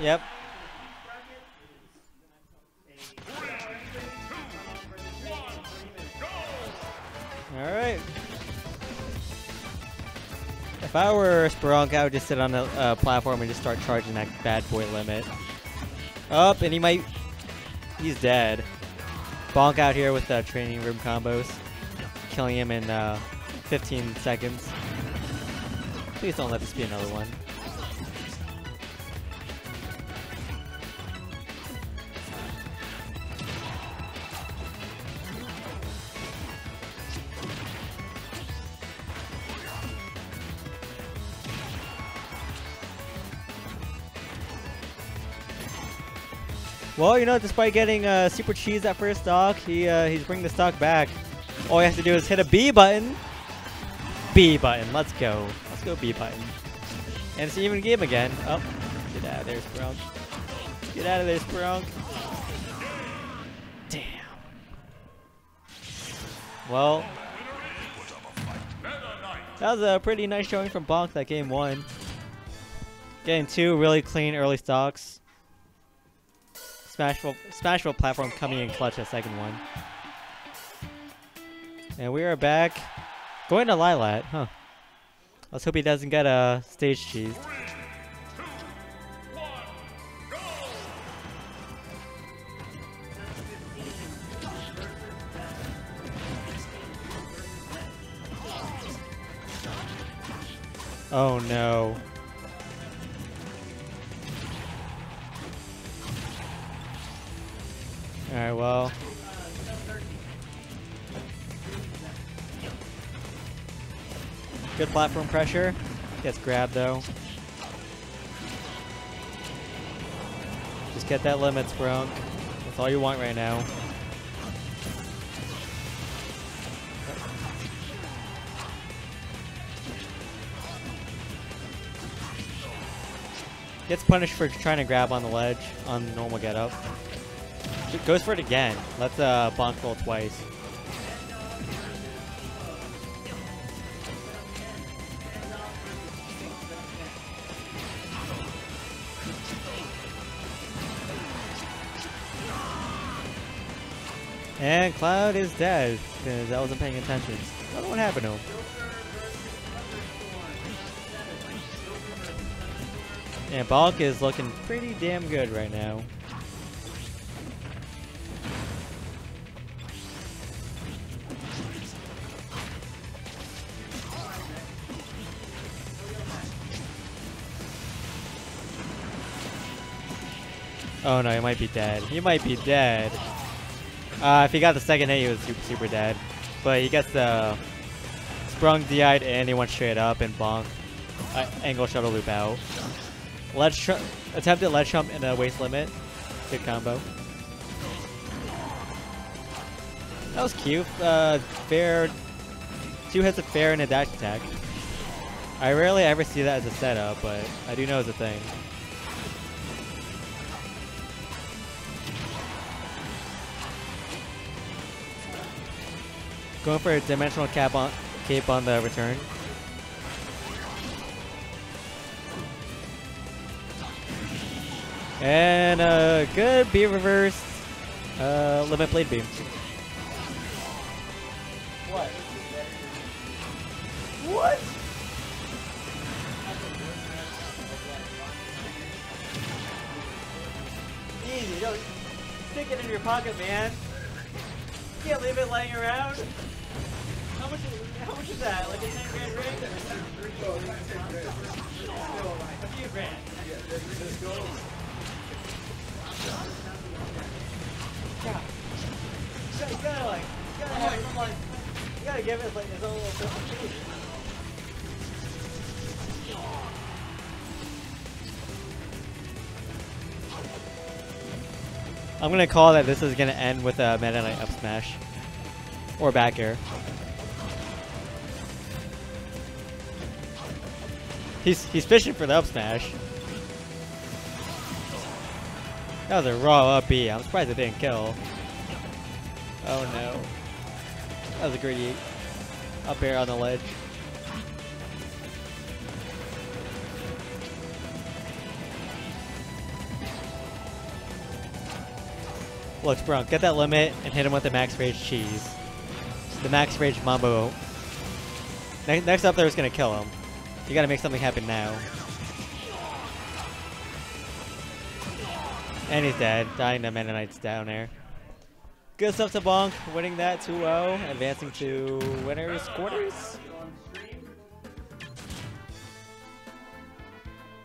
Yep. Alright. If I were Sprunk, I would just sit on the uh, platform and just start charging that bad boy limit. Up, and he might... He's dead. Bonk out here with the training room combos. Killing him in uh, 15 seconds. Please don't let this be another one. Well, you know, despite getting uh, super cheese at first stock, he uh, he's bringing the stock back. All he has to do is hit a B button. B button. Let's go. Let's go B button. And it's an even game again. Oh, get out of there, Sprunk. Get out of there, Sprunk. Damn. Well, that was a pretty nice showing from Bonk that game one. Getting two really clean early stocks. Smashville, Smashville platform coming in clutch a second one. And we are back. Going to Lylat, huh. Let's hope he doesn't get a stage cheese. Oh no. Alright, well. Good platform pressure. Gets grabbed though. Just get that limit, Sprunk. That's all you want right now. Gets punished for trying to grab on the ledge on normal get up. Goes for it again. Let's uh, bonk roll twice. And Cloud is dead because I wasn't paying attention. I don't know what happened to him. And Bonk is looking pretty damn good right now. Oh no, he might be dead. He might be dead. Uh, if he got the second hit, he was super, super dead. But he gets the sprung DI'd and he went straight up and bonk. Uh, angle shuttle loop out. Ledge attempted ledge jump in a waist limit. Good combo. That was cute. Uh, fair. Two hits of fair and a dash attack. I rarely ever see that as a setup, but I do know it's a thing. Going for a dimensional cap on cape on the return. And a good B reverse uh, limit blade beam. What? What? Easy, don't stick it in your pocket, man. Can't leave it laying around. How much? Is, how much is that? Like a ten grand ring? A few grand. Yeah. You gotta like, you gotta have like, you gotta give it like its own little I'm gonna call that this is gonna end with a Meta Knight up smash. Or back air. He's he's fishing for the up smash. That was a raw up B. I'm surprised it didn't kill. Oh no. That was a greedy up air on the ledge. Look, Sprunk, get that limit and hit him with the max rage cheese. The max rage mambo. Ne next up there is gonna kill him. You gotta make something happen now. And he's dead. Dying to Meta Knight's down there. Good stuff to Bonk, winning that 2-0, advancing to winners quarters.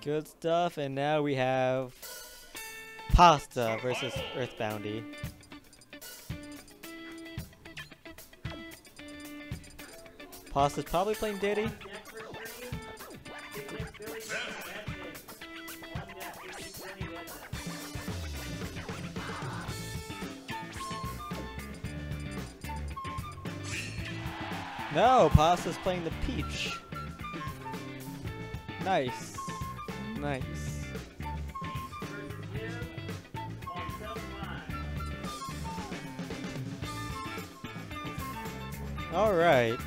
Good stuff, and now we have Pasta versus Earthboundy. Pasta's probably playing Diddy. No, Pasta's playing the Peach. Nice. Nice. Alright.